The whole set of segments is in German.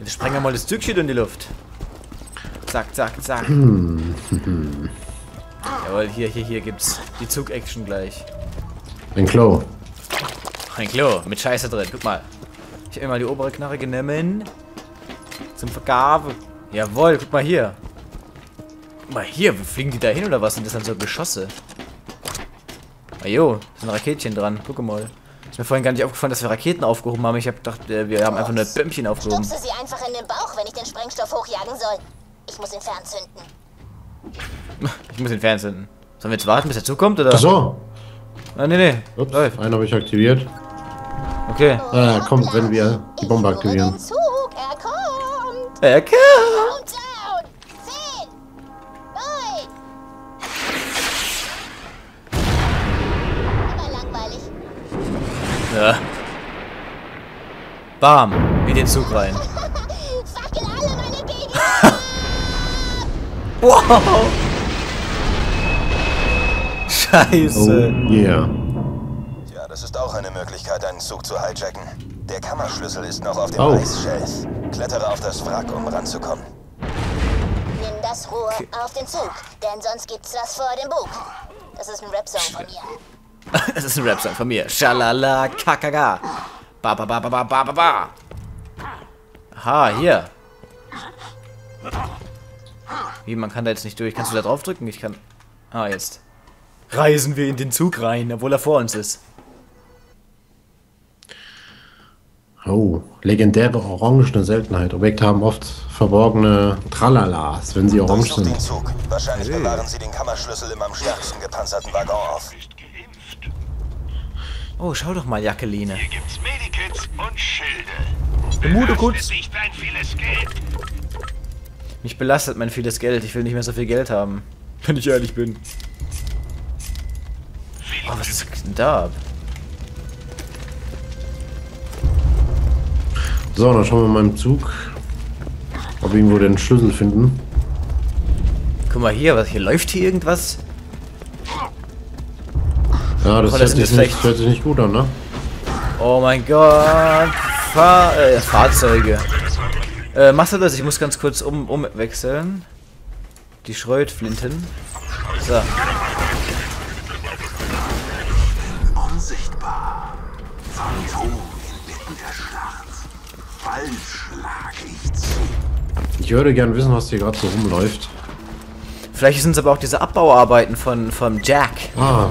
Jetzt sprengen wir mal das Zügschild in die Luft. Zack, zack, zack. Jawohl, hier, hier, hier gibt's die Zug-Action gleich. Ein Klo. Ein Klo mit Scheiße drin. Guck mal. Ich habe mal die obere Knarre genommen. Zum Vergabe. Jawohl, guck mal hier. Guck mal hier, fliegen die da hin oder was? Sind das dann so Geschosse? Ajo, da sind Raketchen dran. Guck mal. Ist mir vorhin gar nicht aufgefallen, dass wir Raketen aufgehoben haben. Ich habe gedacht, äh, wir haben einfach nur Bömmchen aufgehoben. Stupse sie einfach in den Bauch, wenn ich den Sprengstoff hochjagen soll. Ich muss ihn fernzünden. Ich muss ihn fernzünden. Sollen wir jetzt warten, bis er zukommt, oder? Ach so. Ah, nee, nee. Ups, Läuft. einen habe ich aktiviert. Okay. Ah, er kommt, wenn wir die Bombe aktivieren. Er kommt. Er kann. Ja. Bam. In den Zug rein. Fackel alle meine Babys. Wow. Scheiße. Oh yeah. Ja, das ist auch eine Möglichkeit, einen Zug zu hijacken. Der Kammerschlüssel ist noch auf dem Oh. Eisshelf. Klettere auf das Wrack, um ranzukommen. Nimm das Rohr auf den Zug, denn sonst gibt's was vor dem Bug. Das ist ein Rap-Song von mir. Das ist ein Rap-Song von mir. Schalala, kakaga. Ba, ba, ba, ba, ba, ba, ba, ba. Aha, hier. Wie, man kann da jetzt nicht durch. Kannst du da drauf drücken? Ich kann... Ah, jetzt. Reisen wir in den Zug rein, obwohl er vor uns ist. Oh, legendäre orangene Seltenheit. Objekte haben oft verborgene Tralalas, wenn sie orange sind. Zug. Wahrscheinlich bewahren sie den Kammerschlüssel im am stärksten gepanzerten Waggon auf. Oh, schau doch mal, Jacqueline. Hier gibt's Medikits und Schilde. Mute Belastet kurz. nicht dein vieles Geld. Mich belastet mein vieles Geld. Ich will nicht mehr so viel Geld haben. Wenn ich ehrlich bin. Oh, was ist denn da? So, dann schauen wir mal im Zug, ob wir irgendwo den Schlüssel finden. Guck mal hier, was hier läuft hier irgendwas? Ja, das, Oh, hört, sich nicht, hört sich nicht gut an, ne? Oh mein Gott. Fahr äh, Fahrzeuge. Äh, machst du das? Ich muss ganz kurz um, umwechseln. Die Schrotflinten. So. Unsichtbar. Phantom inmitten der Schlacht. Bald schlage ich zu. Ich würde gern wissen, was hier gerade so rumläuft. Vielleicht sind es aber auch diese Abbauarbeiten von, von Jack. Ah,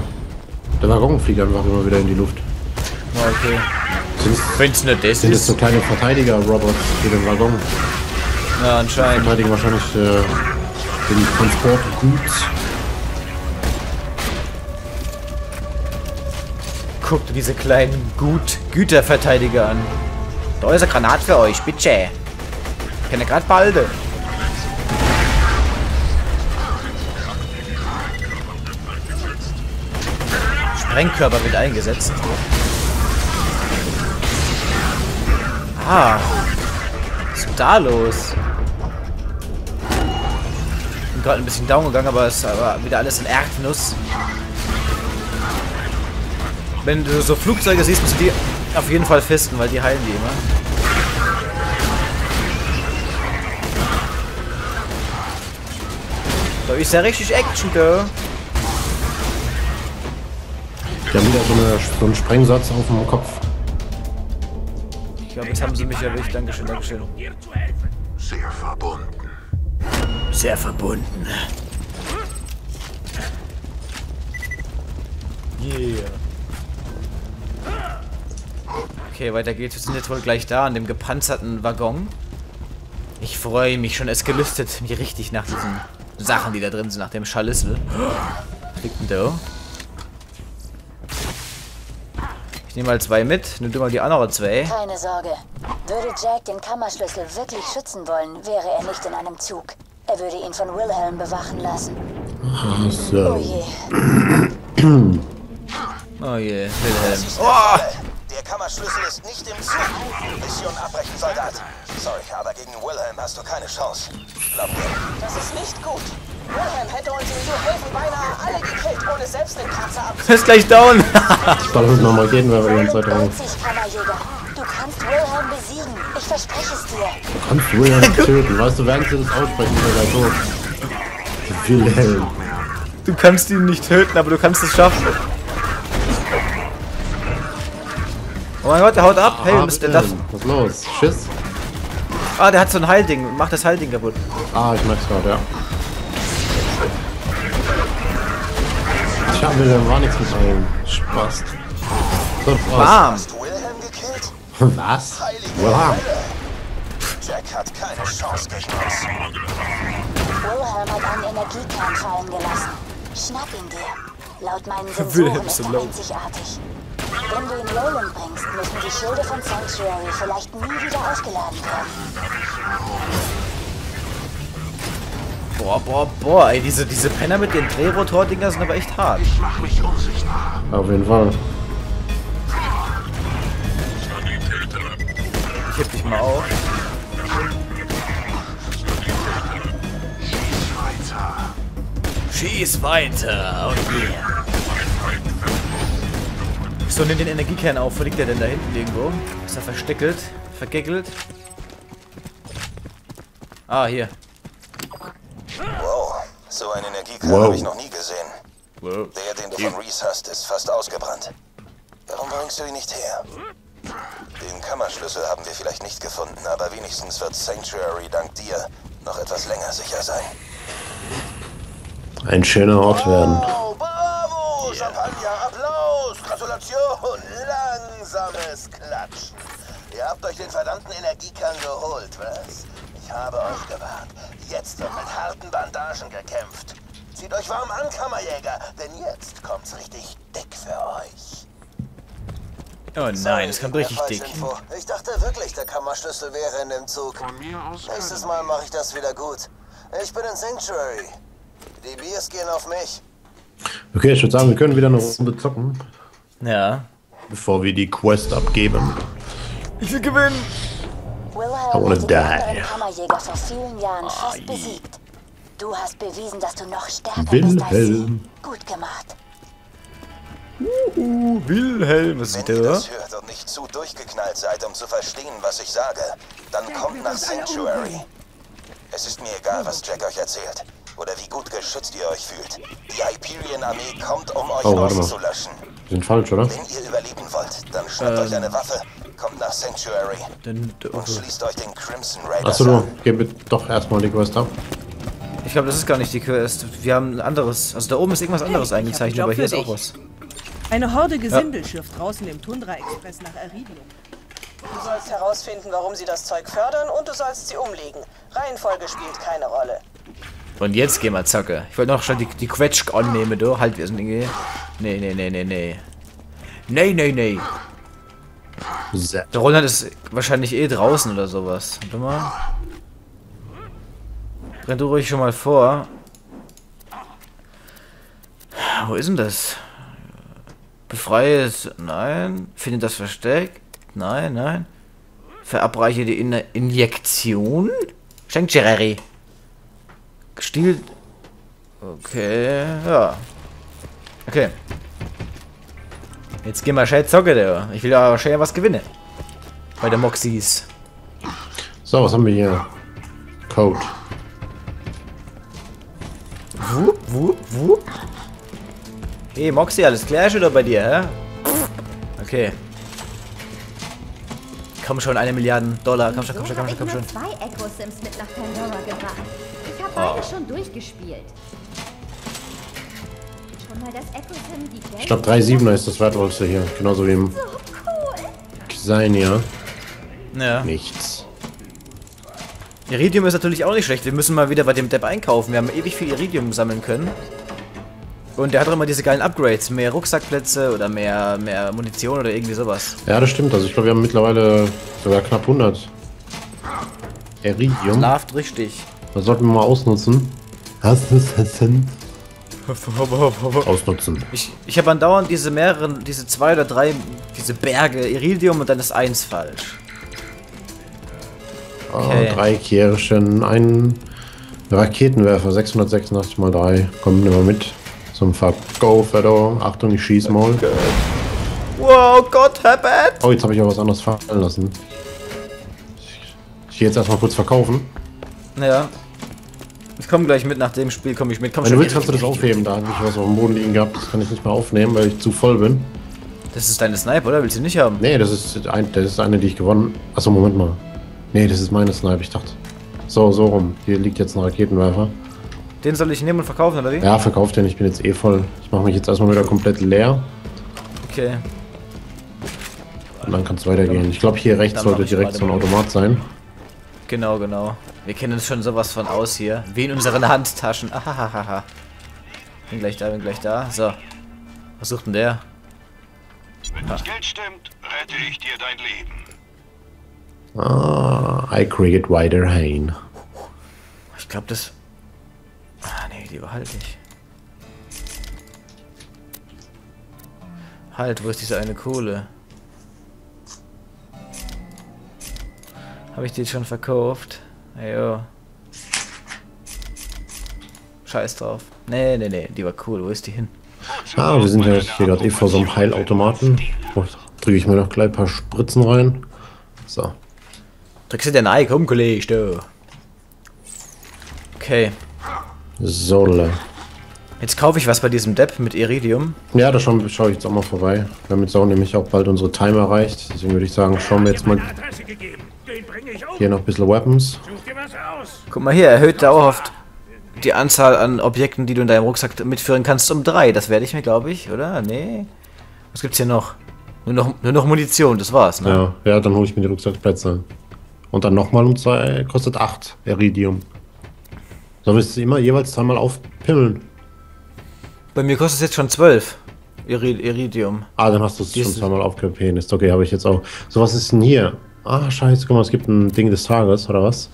der Waggon fliegt einfach immer wieder in die Luft. Oh, okay. Sind, Wenn es nur das sind ist. so kleine Verteidiger-Robots für den Waggon? Ja, anscheinend. Verteidigen wahrscheinlich äh, den Transportgut. Guckt diese kleinen Gut Güterverteidiger an. Da ist eine Granat für euch, bitte. Ich kenne gerade Balde. Sprengkörper wird eingesetzt. Ah. Was ist da los? Bin gerade ein bisschen down gegangen, aber es aber wieder alles in Erdnuss. Wenn du so Flugzeuge siehst, musst du die auf jeden Fall fisten, weil die heilen die immer. Da ist ja richtig Action, da. Die haben wieder so, eine, so einen Sprengsatz auf dem Kopf. Ich glaube, jetzt haben sie mich erwischt. Dankeschön, Dankeschön. Sehr verbunden. Sehr verbunden. Yeah. Okay, weiter geht's. Wir sind jetzt wohl gleich da, an dem gepanzerten Waggon. Ich freue mich schon, es gelüstet mich richtig nach diesen Sachen, die da drin sind, nach dem Scharlissel. Was liegt denn da? Ich nehme mal zwei mit, nimm du mal die anderen zwei. Keine Sorge. Würde Jack den Kammerschlüssel wirklich schützen wollen, wäre er nicht in einem Zug. Er würde ihn von Wilhelm bewachen lassen. Ach Oh so. je. Oh je, Wilhelm. Falle? Der Kammerschlüssel ist nicht im Zug. Mission abbrechen, Soldat. Sorry, aber gegen Wilhelm hast du keine Chance. Glaub mir. Das ist nicht gut. Wilhelm hätte uns in so helfen beinahe alle gekillt, ohne selbst den Kratzer abzuziehen. Ist gleich down. Ich glaube, wird nochmal gehen, weil wir die ganze Zeit drauf. 90 Kammerjäger. Du kannst Wilhelm besiegen. Ich verspreche es dir. Du kannst Wilhelm nicht töten. Weißt du, während sie das aussprechen, ist er tot. Wilhelm. Du kannst ihn nicht töten, aber du kannst es schaffen. Oh mein Gott, der haut ab. Hey, Ah, Mist, der darf. Wilhelm. Was ist los? Schiss? Ah, der hat so ein Heilding. Macht das Heilding kaputt. Ah, ich merk's gerade, ja. Tja, Wilhelm war nichts mit einem Spaß. Gekillt? Was? Hölle. Jack hat keine Chance gegen uns. Wilhelm hat einen Energiekern fallen gelassen. Schnapp ihn dir. Laut meinen Sensoren ist er einzigartig. Wenn du ihn Roland bringst, müssen die Schilde von Sanctuary vielleicht nie wieder aufgeladen werden. Boah, boah, boah, ey, diese, diese Penner mit den Drehrotor-Dinger sind aber echt hart. Ich mach mich unsichtbar. Auf jeden Fall. Ich heb dich mal auf. Weiter. Schieß weiter. Yeah. So, nimm den Energiekern auf. Wo liegt der denn da hinten irgendwo? Ist er versteckelt? Vergeckelt? Ah, hier. So einen Energiekern Wow. habe ich noch nie gesehen. Wow. Der, den du von Reese hast, ist fast ausgebrannt. Warum bringst du ihn nicht her? Den Kammerschlüssel haben wir vielleicht nicht gefunden, aber wenigstens wird Sanctuary dank dir noch etwas länger sicher sein. Ein schöner Ort werden. Oh, bravo! Champagner, Applaus, Gratulation, langsames Klatschen. Ihr habt euch den verdammten Energiekern geholt, was? Ich habe euch gewarnt. Jetzt wird mit harten Bandagen gekämpft. Zieht euch warm an, Kammerjäger, denn jetzt kommt's richtig dick für euch. Oh nein, es kommt richtig dick. Ich dachte wirklich, der Kammerschlüssel wäre in dem Zug. Von mir aus Nächstes. Mal mache ich das wieder gut. Ich bin in Sanctuary. Die Biers gehen auf mich. Okay, ich würde sagen, wir können wieder eine Runde zocken, Ja. bevor wir die Quest abgeben. Ich will gewinnen. I Wilhelm wanna die. anderen Kammerjäger vor vielen Jahren fast besiegt. Du hast bewiesen, dass du noch stärker bist als sie. Wilhelm. Gut gemacht. Uh, Wilhelm, was Wenn ist ihr der? das hört und nicht zu durchgeknallt seid, um zu verstehen, was ich sage, dann kommt nach Sanctuary. Es ist mir egal, was Jack euch erzählt. Oder wie gut geschützt ihr euch fühlt. Die Hyperion-Armee kommt, um euch Oh, warte mal. auszulöschen. Wir sind falsch, oder? Wenn ihr überleben wollt, dann schnappt euch eine Waffe, kommt nach Sanctuary Dann, und schließt euch den Crimson Raiders Achso, gebe doch erstmal die Quest ab. ich glaube, das ist gar nicht die Quest. Wir haben ein anderes. Also da oben ist irgendwas anderes einen eingezeichnet, aber hier ist auch was. Eine Horde Gesindel schürft draußen im Tundra-Express nach Iridium. Du sollst herausfinden, warum sie das Zeug fördern und du sollst sie umlegen. Reihenfolge spielt keine Rolle. Und jetzt gehen wir zocke. Ich wollte noch schon die, die Quetsch annehmen, du. Halt, wir sind irgendwie. Nee, nee, nee, nee, nee. Nee, nee, nee. Der Roland ist wahrscheinlich eh draußen oder sowas. Warte mal. Brenn du ruhig schon mal vor. Wo ist denn das? Befreie es. Nein. Finde das Versteck. Nein, nein. Verabreiche die In Injektion. Sanctuary. Stiel. Okay, ja. Okay. Jetzt gehen wir schnell zocken, der. Ich will aber schnell was gewinnen. Bei der Moxies. So, was haben wir hier? Code. Wupp, wupp, wupp. Hey, Moxie, alles klar schon da bei dir, hä? Okay. Komm schon, eine Milliarde Dollar. Komm schon, komm schon, komm schon, komm schon. Ich habe zwei Echo-Sims mit nach Pandora gebracht. Ich habe beide schon durchgespielt. Ich glaube 3,7er ist das wertvollste hier. Genauso wie im. Xenia. Ja. Nichts. Iridium ist natürlich auch nicht schlecht. Wir müssen mal wieder bei dem Depp einkaufen. Wir haben ewig viel Iridium sammeln können. Und der hat auch immer diese geilen Upgrades. Mehr Rucksackplätze oder mehr, mehr Munition oder irgendwie sowas. Ja, das stimmt. Also ich glaube, wir haben mittlerweile sogar knapp 100. Iridium. Schlaft richtig. Das sollten wir mal ausnutzen. Hast du es denn? Ausnutzen. Ich, ich habe andauernd diese mehreren, diese zwei oder drei, diese Berge Iridium und dann ist eins falsch. Okay. Ah, drei Kirschen, ein Raketenwerfer, 686 mal 3. Kommt immer mit. Zum Verkauf, da. Achtung, ich schieß mal. Wow, Gott, Herbert! Oh, jetzt habe ich auch was anderes fallen lassen. Ich gehe jetzt erstmal kurz verkaufen. Ja. Ich komme gleich mit, nach dem Spiel komme ich mit. Komm Wenn du willst, kannst du das aufheben. Da habe ich was auf dem Boden liegen gehabt. Das kann ich nicht mehr aufnehmen, weil ich zu voll bin. Das ist deine Snipe, oder? Willst du nicht haben? Nee, das ist, ein, das ist eine, die ich gewonnen Achso, Moment mal. Nee, das ist meine Snipe. Ich dachte. So, so rum. Hier liegt jetzt ein Raketenwerfer. Den soll ich nehmen und verkaufen, oder wie? Ja, verkauft den. Ich bin jetzt eh voll. Ich mache mich jetzt erstmal wieder komplett leer. Okay. Und dann kann es weitergehen. Ich glaube, hier rechts Dann sollte direkt so ein. Automat sein. Genau, genau. Wir kennen uns schon sowas von aus hier. Wie in unseren Handtaschen. Ahahaha. Bin gleich da, bin gleich da. So. Was sucht denn der? Wenn das Geld stimmt, rette ich dir dein Leben. Ah, I cricket wider Hain. Ich glaube, das... Ah, nee, die behalte ich. Halt, wo ist diese eine Kohle? Habe ich die schon verkauft? Jo. Scheiß drauf. Nee, nee, nee, die war cool. Wo ist die hin? Ah, wir sind ja hier gerade eh vor so einem Heilautomaten. Oh, Drücke ich mir noch gleich ein paar Spritzen rein. So. Drückst du denn ein? Komm, Kollege, du. Okay. So. le. Jetzt kaufe ich was bei diesem Depp mit Iridium. Ja, da schaue schau ich jetzt auch mal vorbei. Jetzt auch nämlich auch bald unsere Time erreicht. Deswegen würde ich sagen, schauen wir jetzt mal Hier noch ein bisschen Weapons. Such dir was aus. Guck mal hier, erhöht dauerhaft die Anzahl an Objekten, die du in deinem Rucksack mitführen kannst, um drei. Das werde ich mir, glaube ich, oder? Nee. Was gibt's hier noch? Nur noch, nur noch Munition, das war's, ne? Ja, ja dann hole ich mir die Rucksackplätze. Und dann nochmal um zwei, kostet 8 Iridium. So willst du immer jeweils zweimal aufpimmeln. Bei mir kostet es jetzt schon 12 Iri Iridium. Ah, dann hast du es schon zweimal aufgepenist. Okay, habe ich jetzt auch. So, was ist denn hier? Ah, scheiße, guck mal, es gibt ein Ding des Tages, oder was?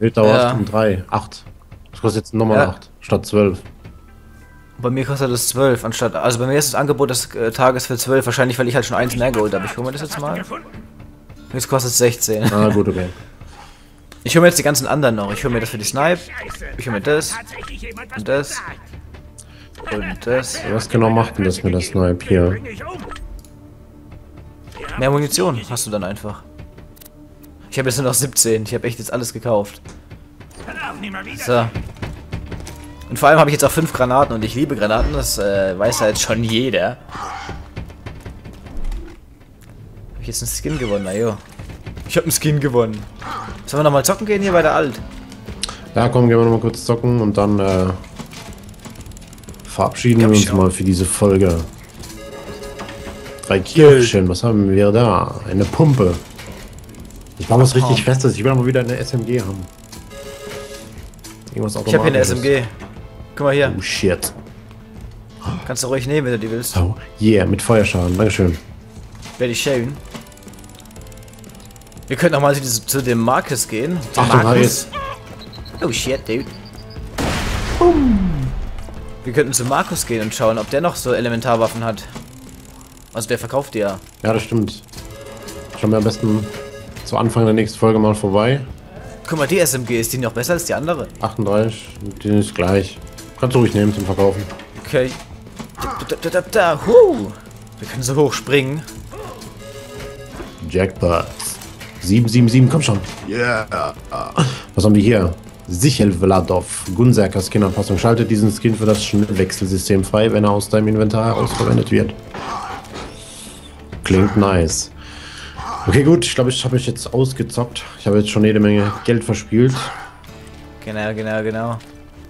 Wilddauer Ja. um 3, 8. Das kostet jetzt nochmal Ja. 8, statt 12. Bei mir kostet es 12 anstatt. Also bei mir ist das Angebot des äh, Tages für 12. Wahrscheinlich, weil ich halt schon eins mehr geholt habe. Ich hole mir das jetzt mal. Jetzt kostet es 16. Ah, gut, okay. Ich hole mir jetzt die ganzen anderen noch. Ich hole mir das für die Snipe. Ich hole mir das. Und das. Und das. Was genau macht denn das mit der Snipe hier? Mehr Munition hast du dann einfach. Ich habe jetzt nur noch 17. Ich habe echt jetzt alles gekauft. So. Und vor allem habe ich jetzt auch fünf Granaten und ich liebe Granaten, das äh, weiß ja jetzt schon jeder. Habe ich jetzt einen Skin gewonnen, na jo. Ich habe einen Skin gewonnen. Sollen wir nochmal zocken gehen hier bei der Alt? Ja, komm, gehen wir nochmal kurz zocken und dann äh, verabschieden wir uns schon. mal für diese Folge. Drei Kirchen, was haben wir da? Eine Pumpe. Ich baue was richtig Festes. Ich will mal wieder eine SMG haben. Irgendwas Ich habe hier eine. SMG. Guck mal hier. Oh shit. Kannst du ruhig nehmen, wenn du die willst. Oh yeah, mit Feuerschaden. Dankeschön. Werde ich schön. Wir könnten auch mal zu, zu dem Marcus gehen. Zum Achtung, Harris. Oh shit, dude. Wir könnten zu Markus gehen und schauen, ob der noch so Elementarwaffen hat. Also der verkauft die ja. Ja, das stimmt. Schauen wir am besten zu Anfang der nächsten Folge mal vorbei. Guck mal, die SMG, ist die noch besser als die andere? 38, die ist gleich. Kannst du ruhig nehmen zum Verkaufen. Okay. Da, da, da, da, huh. Wir können so hoch springen. Jackpot. 777, komm schon. Yeah. Was haben wir hier? Sichel Vladov. Gunzerker Skin-Anpassung. Schaltet diesen Skin für das Schnellwechselsystem frei, wenn er aus deinem Inventar heraus verwendet wird. Klingt nice. Okay, gut. Ich glaube, ich habe mich jetzt ausgezockt. Ich habe jetzt schon jede Menge Geld verspielt. Genau, genau, genau.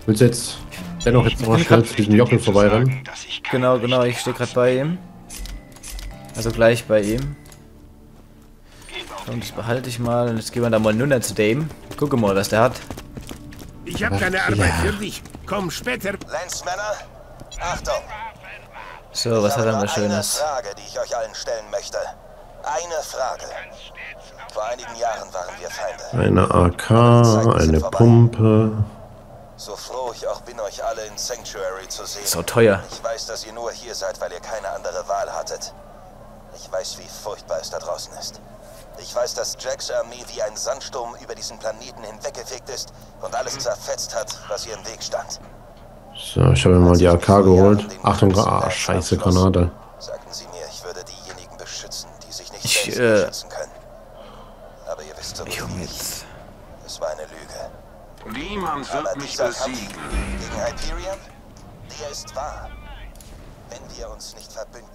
Willst du jetzt dennoch jetzt noch mal schnell zu diesem Jockel vorbeirennen? Genau, genau, ich stehe gerade bei ihm. Also gleich bei ihm. Und das behalte ich mal. Und jetzt gehen wir da mal nur zu dem. Guck mal, was der hat. Ich habe keine Arbeit für dich. Komm später. Lenzmänner, Achtung! So, was ich hat er denn da eine Schönes? Frage, die ich euch allen stellen möchte. Eine Frage. Vor einigen Jahren waren wir Feinde. Eine AK, eine Pumpe. So froh ich auch bin, euch alle in Sanctuary zu sehen. So teuer. Ich weiß, dass ihr nur hier seid, weil ihr keine andere Wahl hattet. Ich weiß, wie furchtbar es da draußen ist. Ich weiß, dass Jacks Armee wie ein Sandsturm über diesen Planeten hinweggefegt ist und alles zerfetzt hat, was ihr im Weg stand. So, ich habe mir mal die AK geholt. Achtung, ah, scheiße Granate. Sagten sie mir, Ich, äh. Aber ihr wisst ich. jetzt Das war eine Lüge. Niemand Aber wird mich besiegen. gegen Hyperion, der ist wahr. Wenn wir uns nicht verbünden,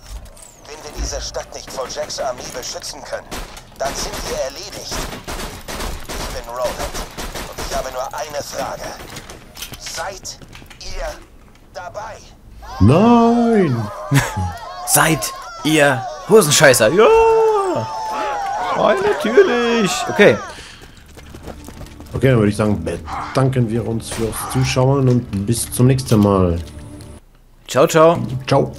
wenn wir diese Stadt nicht vor Jacks Armee beschützen können, dann sind wir erledigt. Ich bin Roland und ich habe nur eine Frage. Seid ihr dabei? Nein! Seid ihr Hosenscheißer? Ja! Oh, natürlich! Okay. Okay, dann würde ich sagen, bedanken wir uns fürs Zuschauen und bis zum nächsten Mal. Ciao, ciao. Ciao.